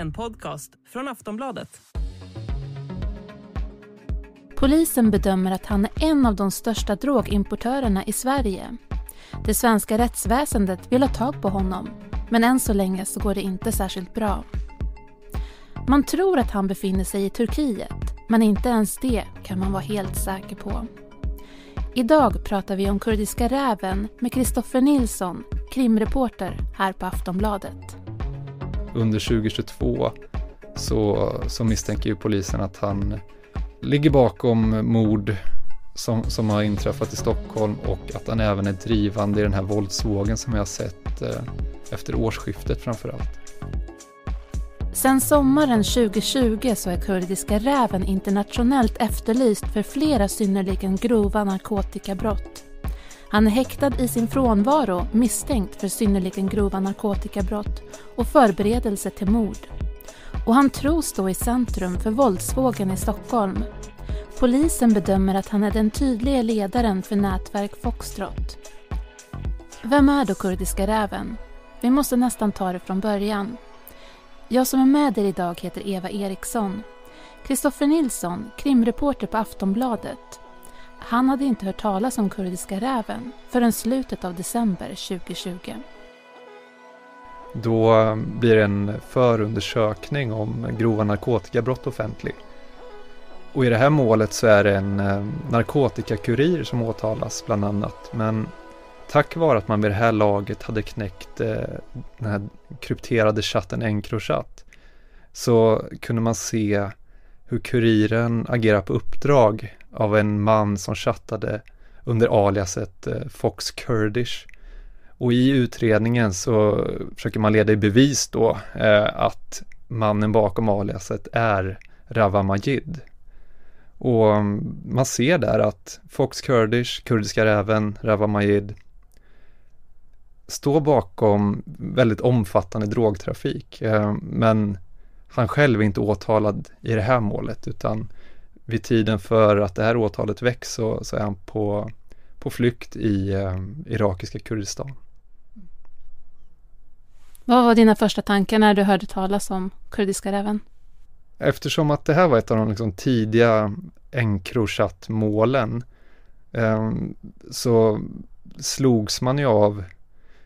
En podcast från Aftonbladet. Polisen bedömer att han är en av de största drogimportörerna i Sverige. Det svenska rättsväsendet vill ha tag på honom, men än så länge så går det inte särskilt bra. Man tror att han befinner sig i Turkiet, men inte ens det kan man vara helt säker på. Idag pratar vi om Kurdiska räven med Kristoffer Nilsson, krimreporter här på Aftonbladet. Under 2022 så, så misstänker ju polisen att han ligger bakom mord som, som har inträffat i Stockholm och att han även är drivande i den här våldsvågen som vi har sett eh, efter årsskiftet framförallt. Sen sommaren 2020 så är Kurdiska räven internationellt efterlyst för flera synnerligen grova narkotikabrott. Han är häktad i sin frånvaro misstänkt för synnerligen grova narkotikabrott och förberedelse till mord. Och han tros stå i centrum för våldsvågen i Stockholm. Polisen bedömer att han är den tydliga ledaren för nätverk Foxtrot. Vem är då Kurdiska räven? Vi måste nästan ta det från början. Jag som är med er idag heter Eva Eriksson. Kristoffer Nilsson, krimreporter på Aftonbladet. Han hade inte hört talas om Kurdiska räven förrän slutet av december 2020. Då blir en förundersökning om grova narkotikabrott offentlig. Och i det här målet så är det en eh, narkotikakurir som åtalas bland annat. Men tack vare att man vid det här laget hade knäckt eh, den här krypterade chatten Encrochat så kunde man se hur kuriren agerar på uppdrag av en man som chattade under aliaset eh, Fox Kurdish. Och i utredningen så försöker man leda i bevis då eh, att mannen bakom aliaset är Rava Majid. Och mm, man ser där att Fox Kurdish, Kurdiska räven, Rava Majid står bakom väldigt omfattande drogtrafik. Eh, men han själv är inte åtalad i det här målet utan vid tiden för att det här åtalet väcks så, så är han på, på flykt i eh, irakiska Kurdistan. Vad var dina första tankar när du hörde talas om Kurdiska räven? Eftersom att det här var ett av de liksom tidiga Encrochat-målen eh, så slogs man ju av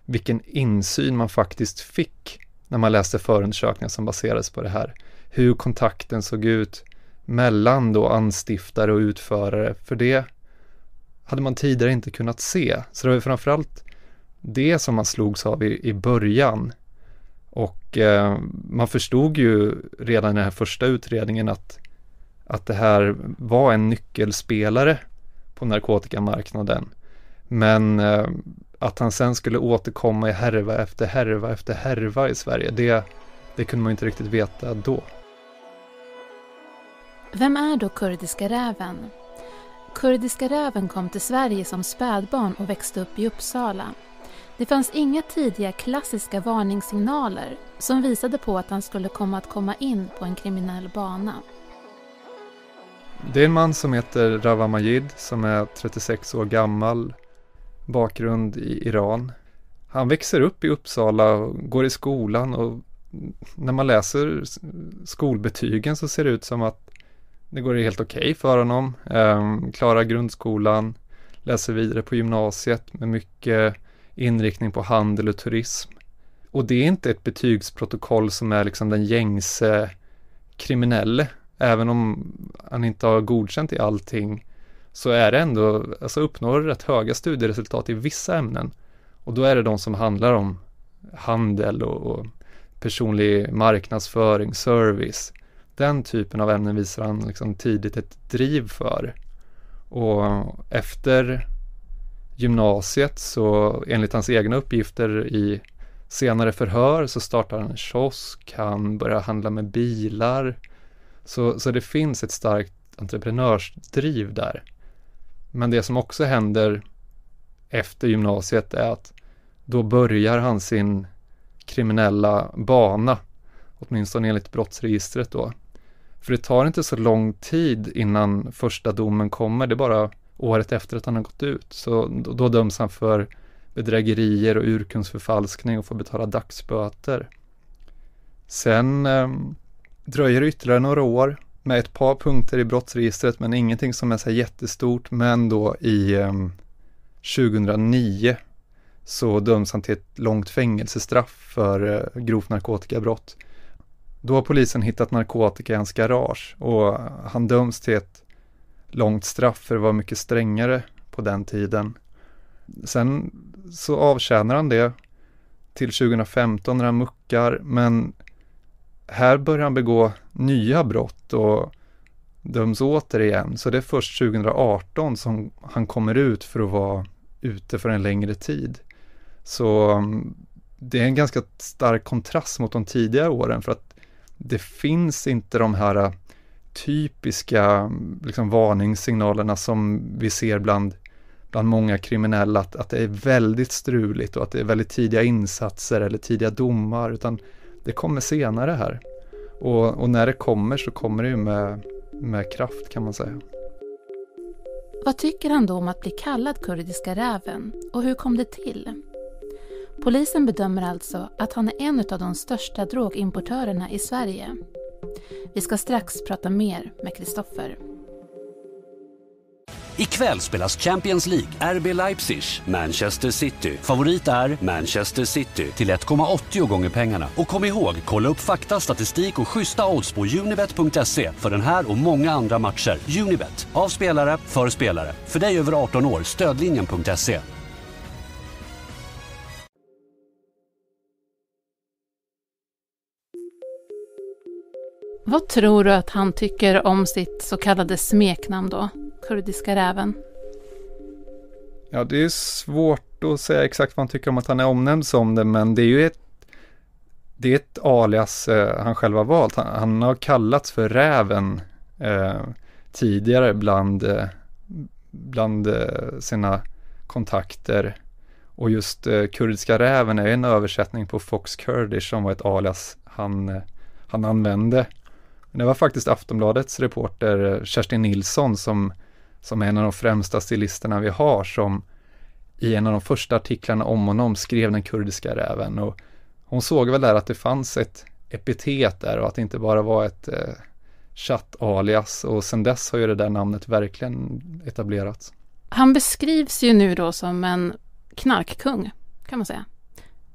vilken insyn man faktiskt fick när man läste förundersökningar som baserades på det här. Hur kontakten såg ut mellan då anstiftare och utförare, för det hade man tidigare inte kunnat se. Så det var framförallt det som man slogs av i, i början. Och eh, man förstod ju redan i den här första utredningen att, att det här var en nyckelspelare på narkotikamarknaden. Men eh, att han sen skulle återkomma i härva efter härva efter härva i Sverige, det, det kunde man inte riktigt veta då. Vem är då Kurdiska räven? Kurdiska räven kom till Sverige som spädbarn och växte upp i Uppsala. Det fanns inga tidiga klassiska varningssignaler som visade på att han skulle komma att komma in på en kriminell bana. Det är en man som heter Rawa Majid som är 36 år gammal, bakgrund i Iran. Han växer upp i Uppsala och går i skolan och när man läser skolbetygen så ser det ut som att det går helt okej okay för honom. Um, klarar grundskolan, läser vidare på gymnasiet med mycket inriktning på handel och turism. Och det är inte ett betygsprotokoll som är liksom den gängse kriminelle. Även om han inte har godkänt i allting så är det ändå, alltså uppnår rätt höga studieresultat i vissa ämnen. Och då är det de som handlar om handel och, och personlig marknadsföring, service. Den typen av ämnen visar han liksom tidigt ett driv för. Och efter gymnasiet så enligt hans egna uppgifter i senare förhör så startar han en kiosk, han börjar handla med bilar. Så, så det finns ett starkt entreprenörsdriv där. Men det som också händer efter gymnasiet är att då börjar han sin kriminella bana, åtminstone enligt brottsregistret då. För det tar inte så lång tid innan första domen kommer, det är bara året efter att han har gått ut. Så då, döms han för bedrägerier och urkundsförfalskning och får betala dagsböter. Sen eh, dröjer det ytterligare några år med ett par punkter i brottsregistret men ingenting som är så jättestort. Men då i eh, 2009 så döms han till ett långt fängelsestraff för eh, grovt narkotikabrott. Då har polisen hittat narkotika i hans garage och han döms till ett långt straff för det var mycket strängare på den tiden. Sen så avtjänar han det till 2015 när han muckar men här börjar han begå nya brott och döms återigen. Så det är först 2018 som han kommer ut för att vara ute för en längre tid. Så mm, det är en ganska stark kontrast mot de tidigare åren för att det finns inte de här äh, typiska mm, liksom, varningssignalerna som vi ser bland, bland många kriminella, att, att det är väldigt struligt och att det är väldigt tidiga insatser eller tidiga domar, utan det kommer senare här. Och, och när det kommer så kommer det ju med, med kraft kan man säga. Vad tycker han då om att bli kallad kurdiska räven och hur kom det till? Polisen bedömer alltså att han är en av de största drogimportörerna i Sverige. Vi ska strax prata mer med Kristoffer. Ikväll spelas Champions League, RB Leipzig, Manchester City. Favorit är Manchester City till 1,80 gånger pengarna. Och kom ihåg, kolla upp fakta, statistik och schyssta odds på unibet.se för den här och många andra matcher. Unibet, av spelare, för spelare. För dig över 18 år, stödlinjen.se. Vad tror du att han tycker om sitt så kallade smeknamn då? Kurdiska räven? Ja, det är svårt att säga exakt vad han tycker om att han är omnämnd som det, men det är ju ett det är ett alias eh, han själv har valt. Han, han har kallats för räven eh, tidigare bland, eh, bland eh, sina kontakter. Och just eh, kurdiska räven är en översättning på Fox Kurdish som var ett alias han, eh, han använde. Det var faktiskt Aftonbladets reporter eh, Kerstin Nilsson som som är en av de främsta stilisterna vi har, som i en av de första artiklarna om honom skrev den kurdiska räven. Och hon såg väl där att det fanns ett epitet där och att det inte bara var ett eh, chatt-alias och sen dess har ju det där namnet verkligen etablerats. Han beskrivs ju nu då som en knarkkung, kan man säga.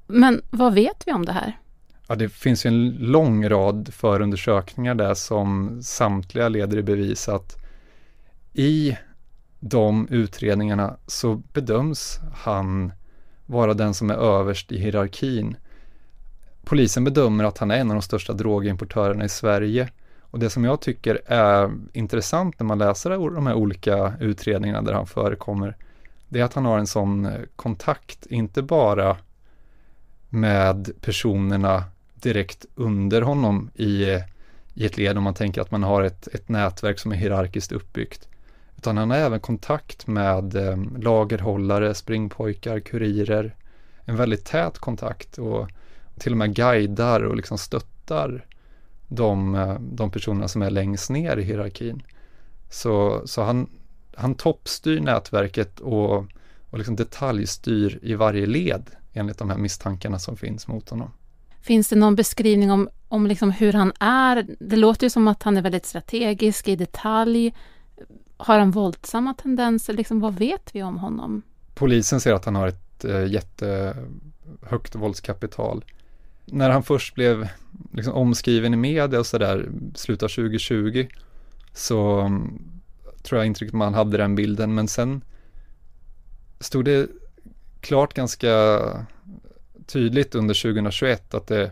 Men vad vet vi om det här? Ja, det finns ju en lång rad förundersökningar där som samtliga leder i bevis att i de utredningarna så bedöms han vara den som är överst i hierarkin. Polisen bedömer att han är en av de största drogimportörerna i Sverige. Och det som jag tycker är intressant när man läser de här olika utredningarna där han förekommer, det är att han har en sån eh, kontakt, inte bara med personerna direkt under honom i, eh, i ett led om man tänker att man har ett, ett nätverk som är hierarkiskt uppbyggt, utan han har även kontakt med eh, lagerhållare, springpojkar, kurirer. En väldigt tät kontakt och till och med guidar och liksom stöttar de, eh, de personerna som är längst ner i hierarkin. Så, så han, han toppstyr nätverket och, och liksom detaljstyr i varje led enligt de här misstankarna som finns mot honom. Finns det någon beskrivning om, om liksom hur han är? Det låter ju som att han är väldigt strategisk i detalj. Har han våldsamma tendenser? Liksom, vad vet vi om honom? Polisen ser att han har ett eh, jättehögt våldskapital. När han först blev liksom, omskriven i media och sådär, slutet av 2020, så um, tror jag intrycket man hade den bilden, men sen stod det klart ganska tydligt under 2021 att, det,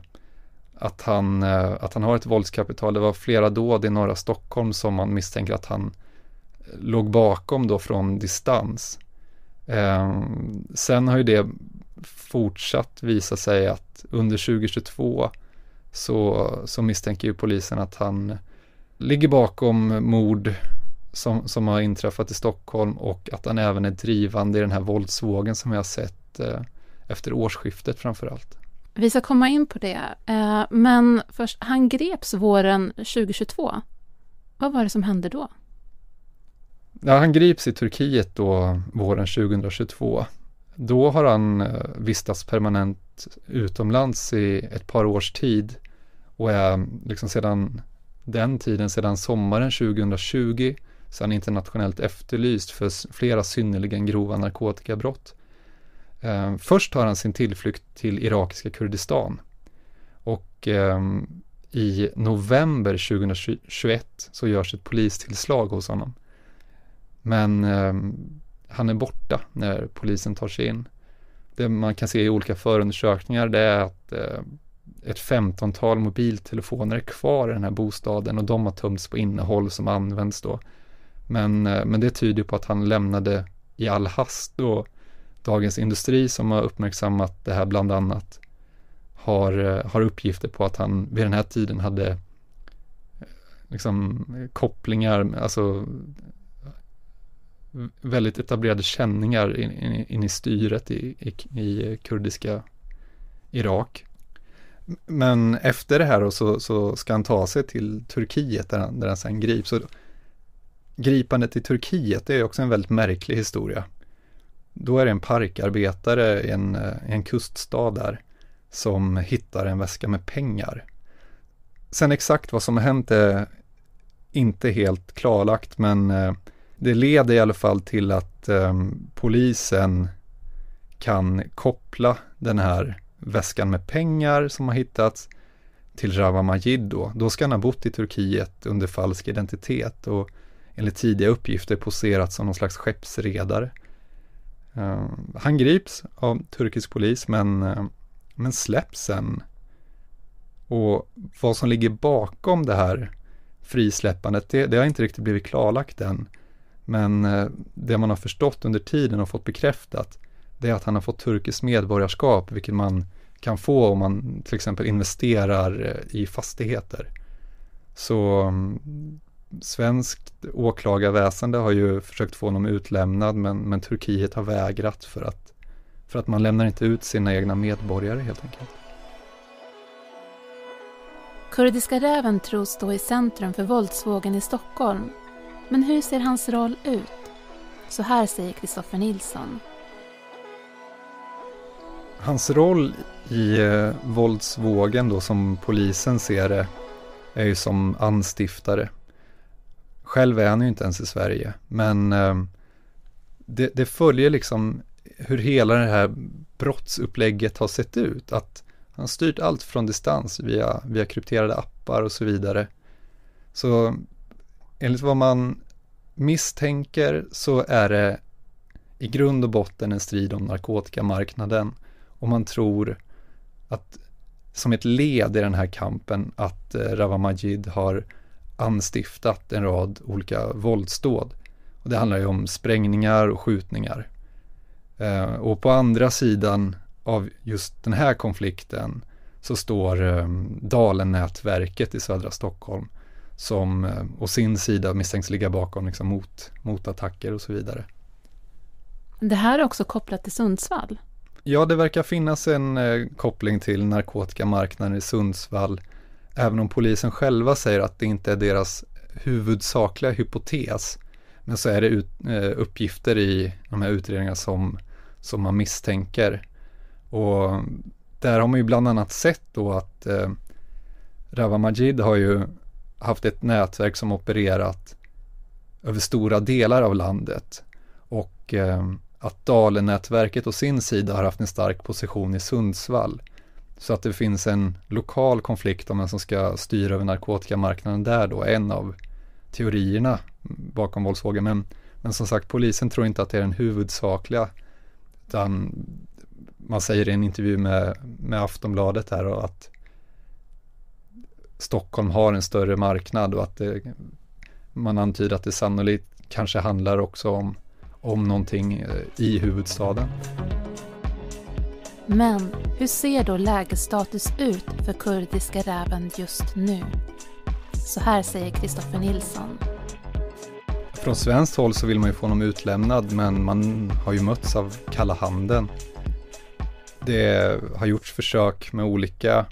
att, han, eh, att han har ett våldskapital. Det var flera dåd i norra Stockholm som man misstänker att han låg bakom då från distans. Eh, sen har ju det fortsatt visa sig att under 2022 så, så misstänker ju polisen att han ligger bakom mord som, som har inträffat i Stockholm och att han även är drivande i den här våldsvågen som vi har sett eh, efter årsskiftet framför allt. Vi ska komma in på det, eh, men först, han greps våren 2022. Vad var det som hände då? Ja, han grips i Turkiet då våren 2022. Då har han eh, vistats permanent utomlands i ett par års tid och är mm, liksom sedan den tiden, sedan sommaren 2020, så är han internationellt efterlyst för flera synnerligen grova narkotikabrott. Eh, först tar han sin tillflykt till irakiska Kurdistan och ehm, i november 2021 så görs ett polistillslag hos honom. Men eh, han är borta när polisen tar sig in. Det man kan se i olika förundersökningar det är att eh, ett femtontal mobiltelefoner är kvar i den här bostaden och de har tömts på innehåll som används då. Men, eh, men det tyder på att han lämnade i all hast då Dagens Industri som har uppmärksammat det här bland annat har, eh, har uppgifter på att han vid den här tiden hade eh, liksom kopplingar, alltså Mm, väldigt etablerade känningar in, in, in i styret i, i, i, kurdiska Irak. Men efter det här så, så ska han ta sig till Turkiet där han, där han sen grips. Så gripandet i Turkiet det är också en väldigt märklig historia. Då är det en parkarbetare i en, eh, en kuststad där som hittar en väska med pengar. Sen exakt vad som har hänt är inte helt klarlagt men eh, det leder i alla fall till att eh, polisen kan koppla den här väskan med pengar som har hittats till Rawa Majid då. Då ska han ha bott i Turkiet under falsk identitet och enligt tidiga uppgifter poserat som någon slags skeppsredare. Uh, han grips av turkisk polis men, uh, men släpps sen. Och vad som ligger bakom det här frisläppandet, det, det har inte riktigt blivit klarlagt än. Men eh, det man har förstått under tiden och fått bekräftat, det är att han har fått turkiskt medborgarskap, vilket man kan få om man till exempel investerar eh, i fastigheter. Så mm, svenskt åklagarväsende har ju försökt få honom utlämnad men, men Turkiet har vägrat för att, för att man lämnar inte ut sina egna medborgare helt enkelt. Kurdiska räven tros stå i centrum för våldsvågen i Stockholm. Men hur ser hans roll ut? Så här säger Kristoffer Nilsson. Hans roll i eh, våldsvågen då som polisen ser det är ju som anstiftare. Själv är han ju inte ens i Sverige, men eh, det, det, följer liksom hur hela det här brottsupplägget har sett ut. Att han har styrt allt från distans via, via krypterade appar och så vidare. Så enligt vad man misstänker så är det i grund och botten en strid om narkotikamarknaden och man tror att som ett led i den här kampen att eh, Rawa Majid har anstiftat en rad olika våldsdåd. Och det handlar ju om sprängningar och skjutningar. Eh, och på andra sidan av just den här konflikten så står eh, Dalen-nätverket i södra Stockholm som eh, å sin sida misstänks ligga bakom liksom, mot, motattacker och så vidare. Det här är också kopplat till Sundsvall? Ja, det verkar finnas en eh, koppling till narkotikamarknaden i Sundsvall Även om polisen själva säger att det inte är deras huvudsakliga hypotes. Men så är det ut, eh, uppgifter i de här utredningarna som, som man misstänker. Och där har man ju bland annat sett då att eh, Rawa Majid har ju haft ett nätverk som opererat över stora delar av landet. Och eh, att Dalen-nätverket å sin sida har haft en stark position i Sundsvall. Så att det finns en lokal konflikt om vem som ska styra över narkotikamarknaden där då, en av teorierna bakom våldsvågen. Men, men som sagt, polisen tror inte att det är den huvudsakliga, utan man säger i en intervju med, med Aftonbladet här att Stockholm har en större marknad och att det, man antyder att det sannolikt kanske handlar också om, om någonting eh, i huvudstaden. Men hur ser då lägesstatus ut för kurdiska räven just nu? Så här säger Kristoffer Nilsson. Från svenskt håll så vill man ju få honom utlämnad men man har ju mötts av kalla handen. Det har gjorts försök med olika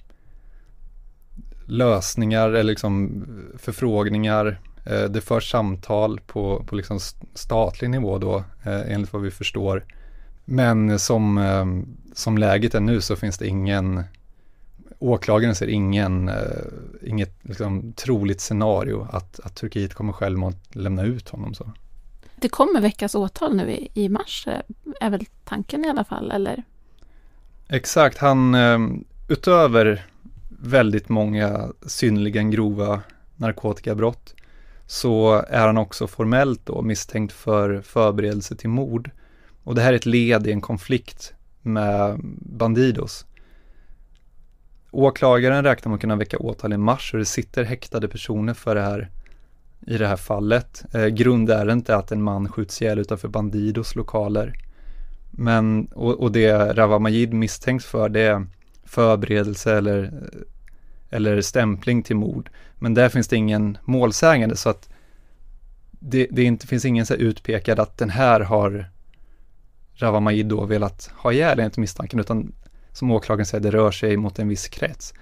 lösningar eller liksom förfrågningar. Eh, det förs samtal på, på liksom statlig nivå då eh, enligt vad vi förstår. Men som, eh, som läget är nu så finns det ingen åklagaren ser ingen, inget liksom, troligt scenario att, att Turkiet kommer självmant lämna ut honom. så. Det kommer väckas åtal nu i, i mars, är väl tanken i alla fall, eller? Exakt, han utöver väldigt många synnerligen grova narkotikabrott så är han också formellt då misstänkt för förberedelse till mord. Och det här är ett led i en konflikt med Bandidos. Åklagaren räknar med att kunna väcka åtal i mars och det sitter häktade personer för det här i det här fallet. Eh, grundärendet är att en man skjuts ihjäl utanför Bandidos lokaler. Men, och, och det Rawa Majid misstänks för det är förberedelse eller, eller stämpling till mord. Men där finns det ingen målsägande så att det, det inte, finns ingen så utpekad att den här har Rawa Majid då velat ha ihjäl enligt misstanken utan som åklagaren säger, det rör sig mot en viss krets.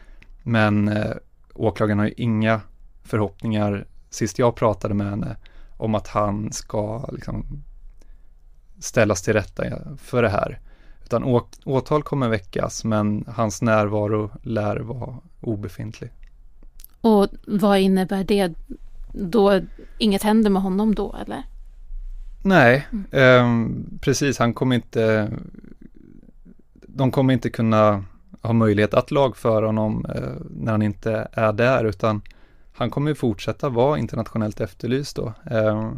Men eh, åklagaren har ju inga förhoppningar, sist jag pratade med henne, om att han ska liksom, ställas till rätta för det här. Utan å, åtal kommer väckas, men hans närvaro lär vara obefintlig. Och vad innebär det? Då inget händer med honom då, eller? Nej, mm. eh, precis. Han kommer inte de kommer inte kunna ha möjlighet att lagföra honom eh, när han inte är där, utan han kommer fortsätta vara internationellt efterlyst då. Eh,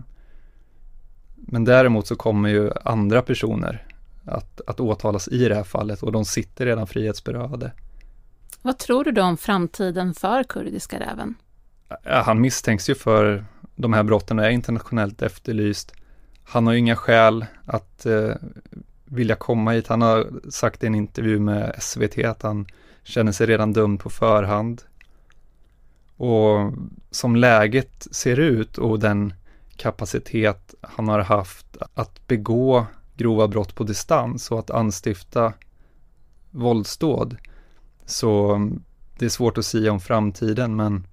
men däremot så kommer ju andra personer att, att åtalas i det här fallet och de sitter redan frihetsberövade. Vad tror du då om framtiden för kurdiska räven? Han misstänks ju för de här brotten och är internationellt efterlyst. Han har ju inga skäl att eh, vilja komma hit. Han har sagt i en intervju med SVT att han känner sig redan dömd på förhand. Och som läget ser ut och den kapacitet han har haft att begå grova brott på distans och att anstifta våldsdåd. Så mm, det är svårt att säga om framtiden men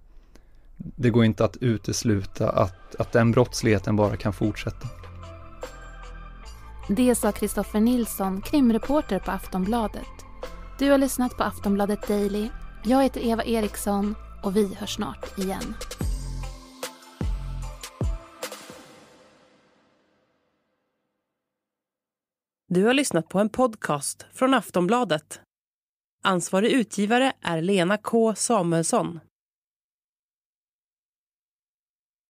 det går inte att utesluta att, att den brottsligheten bara kan fortsätta. Det sa Kristoffer Nilsson, krimreporter på Aftonbladet. Du har lyssnat på Aftonbladet Daily. Jag heter Eva Eriksson och vi hörs snart igen. Du har lyssnat på en podcast från Aftonbladet. Ansvarig utgivare är Lena K Samuelsson.